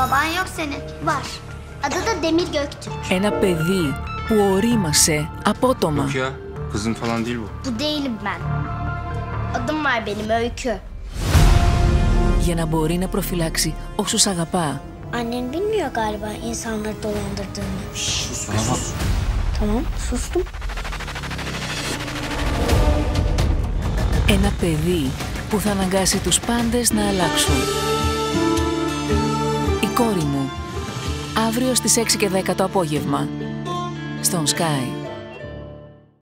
Baban yok senin. Var. Adı da Demir Göktürk. Ένα παιδί που ορίμασε απότομα. Yok ya. Kızın falan değil bu. Bu değilim ben. Adım var benim Öykü. για να μπορεί να προφυλάξει όσους αγαπά. Annen bilmiyor galiba insanları dolandırdığını. Bana bak. Tamam sustum. Ένα παιδί που θα αναγκάσει τους πάντες να αλλάξουν. Η κόρη μου. Αύριο στις 6 και 10 το απόγευμα. Στον Sky.